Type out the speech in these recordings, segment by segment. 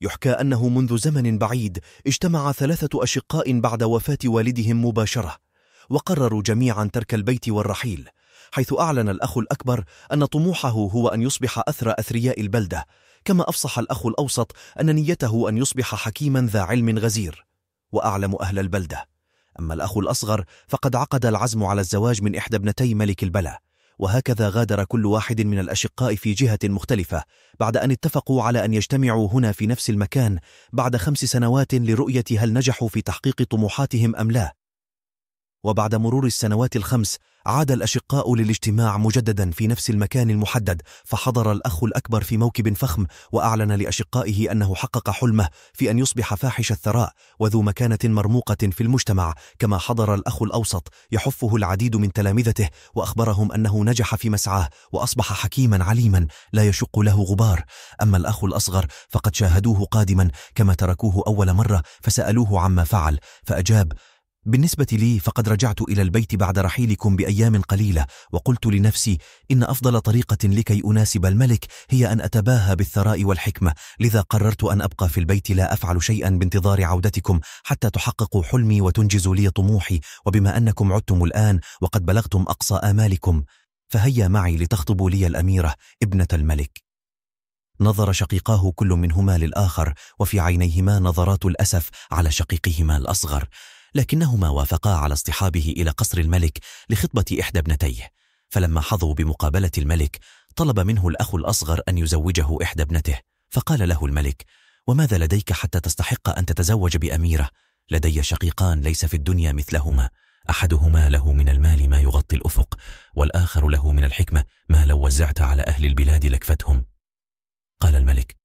يحكى أنه منذ زمن بعيد اجتمع ثلاثة أشقاء بعد وفاة والدهم مباشرة وقرروا جميعا ترك البيت والرحيل حيث أعلن الأخ الأكبر أن طموحه هو أن يصبح أثرى أثرياء البلدة كما أفصح الأخ الأوسط أن نيته أن يصبح حكيما ذا علم غزير وأعلم أهل البلدة. أما الأخ الأصغر فقد عقد العزم على الزواج من إحدى ابنتي ملك البلا. وهكذا غادر كل واحد من الأشقاء في جهة مختلفة بعد أن اتفقوا على أن يجتمعوا هنا في نفس المكان بعد خمس سنوات لرؤية هل نجحوا في تحقيق طموحاتهم أم لا. وبعد مرور السنوات الخمس عاد الأشقاء للاجتماع مجددا في نفس المكان المحدد فحضر الأخ الأكبر في موكب فخم وأعلن لأشقائه أنه حقق حلمه في أن يصبح فاحش الثراء وذو مكانة مرموقة في المجتمع كما حضر الأخ الأوسط يحفه العديد من تلامذته وأخبرهم أنه نجح في مسعاه وأصبح حكيما عليما لا يشق له غبار. أما الأخ الأصغر فقد شاهدوه قادما كما تركوه أول مرة فسألوه عما فعل فأجاب بالنسبة لي فقد رجعت إلى البيت بعد رحيلكم بأيام قليلة وقلت لنفسي إن أفضل طريقة لكي أناسب الملك هي أن أتباهى بالثراء والحكمة لذا قررت أن أبقى في البيت لا أفعل شيئا بانتظار عودتكم حتى تحققوا حلمي وتنجزوا لي طموحي وبما أنكم عدتم الآن وقد بلغتم أقصى آمالكم فهيا معي لتخطبوا لي الأميرة ابنة الملك. نظر شقيقاه كل منهما للآخر وفي عينيهما نظرات الأسف على شقيقهما الأصغر. لكنهما وافقا على اصطحابه إلى قصر الملك لخطبة إحدى ابنتيه. فلما حظوا بمقابلة الملك طلب منه الأخ الأصغر أن يزوجه إحدى ابنته. فقال له الملك وماذا لديك حتى تستحق أن تتزوج بأميرة؟ لدي شقيقان ليس في الدنيا مثلهما. أحدهما له من المال ما يغطي الأفق والآخر له من الحكمة ما لو وزعت على أهل البلاد لكفتهم. قال الملك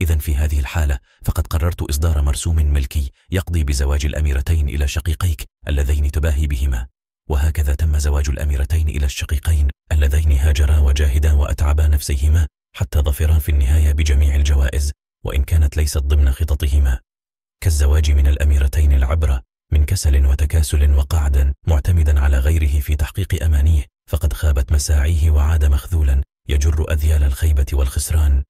إذا في هذه الحالة فقد قررت إصدار مرسوم ملكي يقضي بزواج الأميرتين إلى شقيقيك اللذين تباهي بهما. وهكذا تم زواج الأميرتين إلى الشقيقين اللذين هاجرا وجاهدا وأتعبا نفسيهما حتى ظفرا في النهاية بجميع الجوائز وإن كانت ليست ضمن خططهما. كالزواج من الأميرتين العبرة من كسل وتكاسل وقعدا معتمدا على غيره في تحقيق أمانيه فقد خابت مساعيه وعاد مخذولا يجر أذيال الخيبة والخسران.